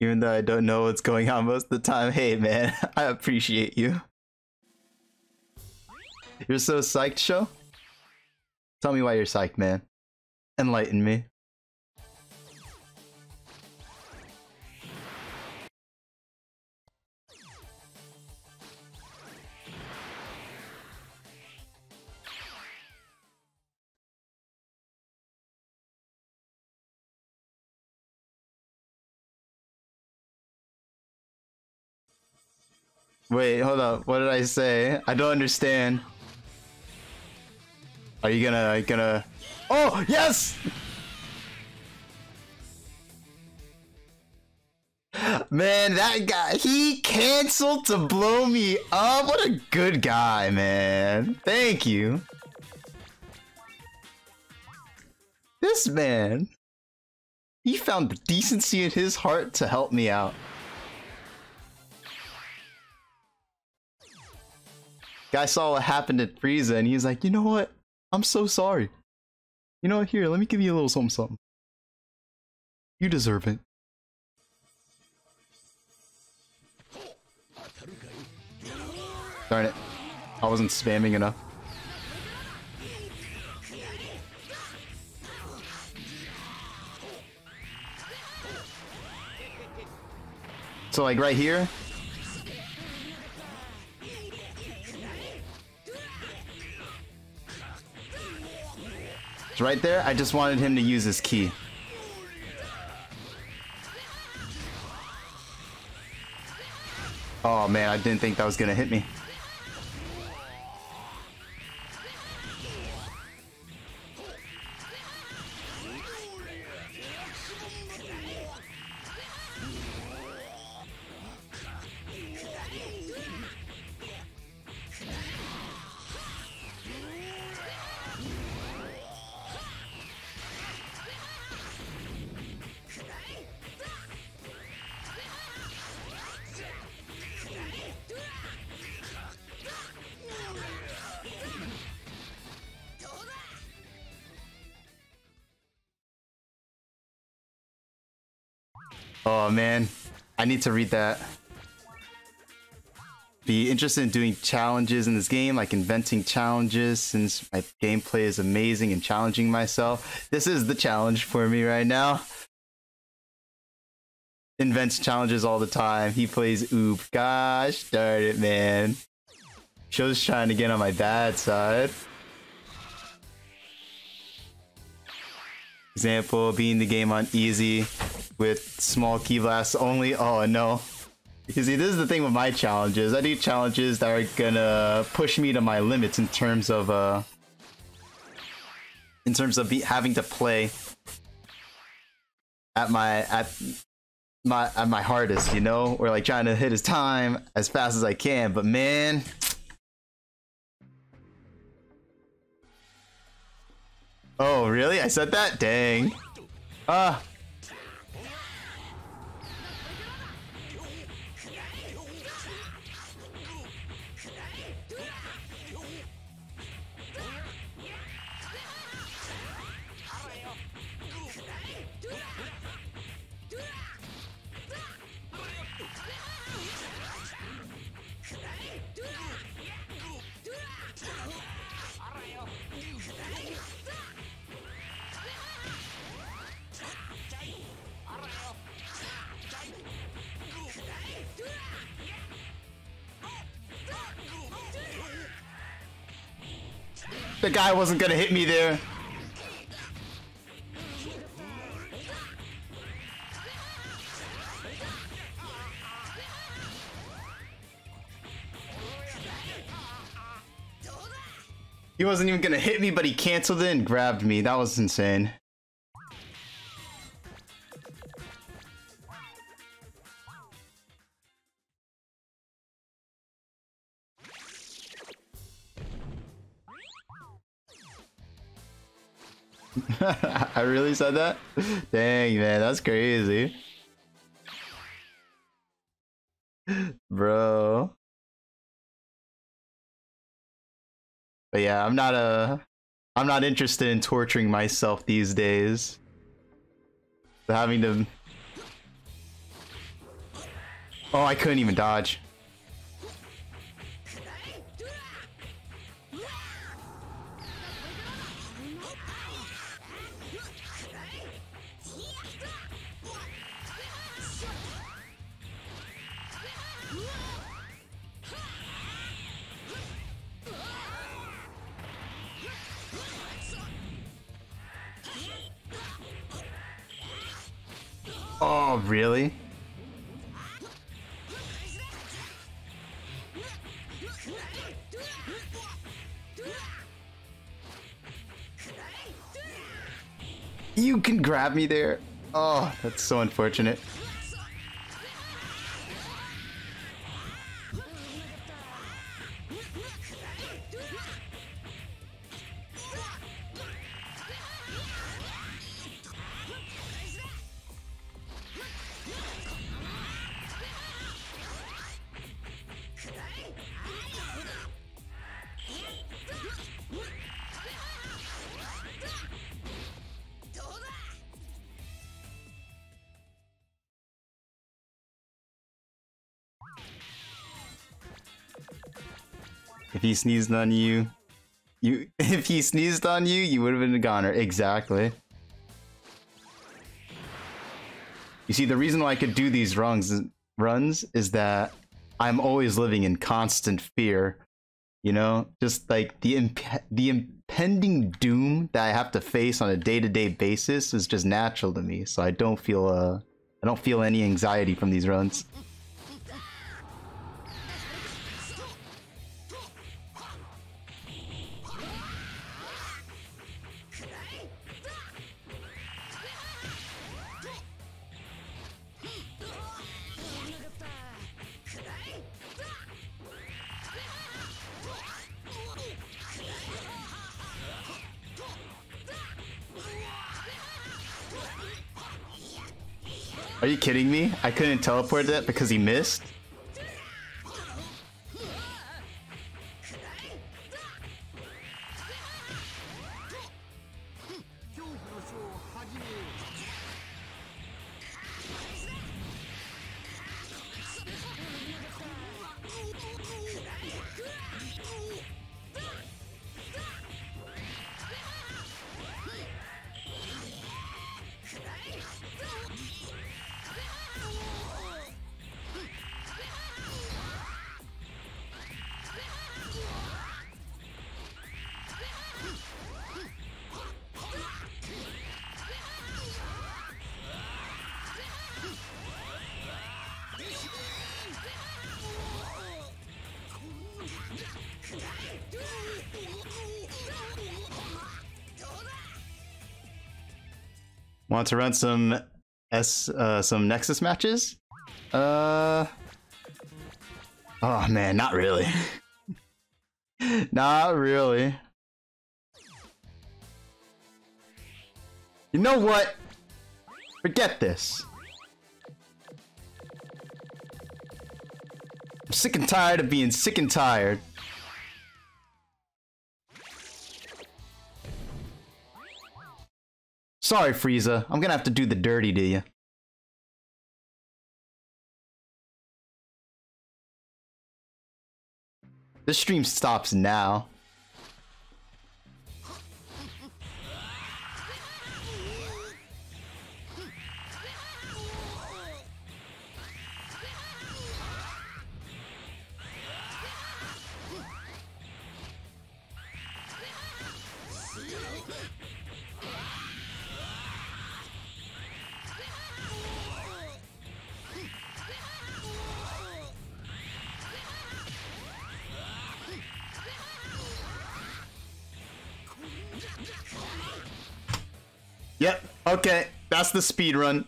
Even though I don't know what's going on most of the time. Hey man, I appreciate you. You're so psyched, show? Tell me why you're psyched, man. Enlighten me. Wait, hold up. What did I say? I don't understand. Are you gonna, are you gonna... Oh, yes! Man, that guy, he canceled to blow me up. What a good guy, man. Thank you. This man, he found the decency in his heart to help me out. Guy saw what happened at Frieza and he's like, you know what? I'm so sorry. You know what? Here, let me give you a little something something. You deserve it. Darn it. I wasn't spamming enough. So like right here, It's right there. I just wanted him to use his ki. Oh man, I didn't think that was gonna hit me. Oh man, I need to read that. Be interested in doing challenges in this game, like inventing challenges since my gameplay is amazing and challenging myself. This is the challenge for me right now. Invents challenges all the time. He plays Oop. Gosh darn it, man. Show's trying to get on my bad side. Example, being the game on easy with small ki blasts only. Oh no. You see, this is the thing with my challenges. I do challenges that are gonna push me to my limits in terms of uh, in terms of having to play at my at my at my hardest, you know, or like trying to hit his time as fast as I can. But man, oh really? I said that? Dang. Ah. Uh, The guy wasn't gonna hit me there. He wasn't even gonna hit me, but he canceled it and grabbed me. That was insane. I really said that? Dang, man, that's crazy. Bro. But yeah, I'm not a I'm not interested in torturing myself these days. having to Oh, I couldn't even dodge. Oh, really? You can grab me there. Oh, that's so unfortunate. If he sneezed on you, you if he sneezed on you, you would have been a goner. Exactly. You see, the reason why I could do these runs runs is that I'm always living in constant fear. You know, just like the imp the impending doom that I have to face on a day-to-day -day basis is just natural to me. So I don't feel uh I don't feel any anxiety from these runs. Are you kidding me? I couldn't teleport that because he missed? Want to run some S uh, some Nexus matches? Uh Oh man, not really. not really. You know what? Forget this. I'm sick and tired of being sick and tired. Sorry, Frieza. I'm gonna have to do the dirty to you. The stream stops now. Okay. That's the speed run.